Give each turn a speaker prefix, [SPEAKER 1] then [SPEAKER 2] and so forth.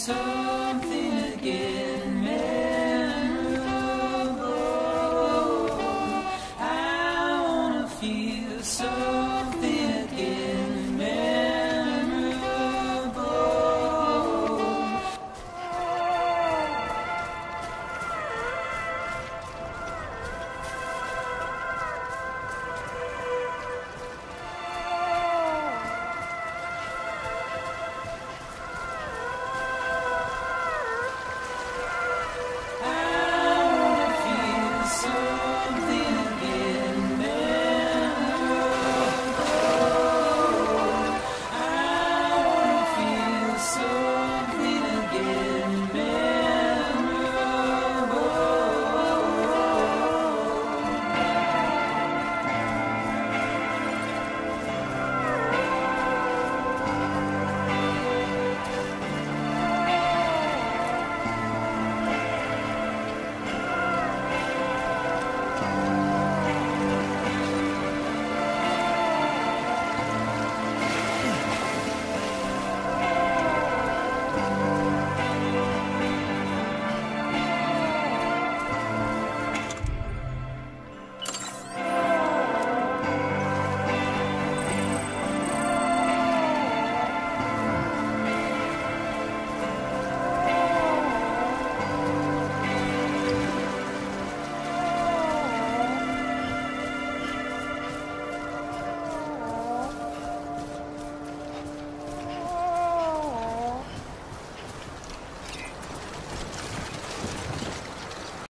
[SPEAKER 1] so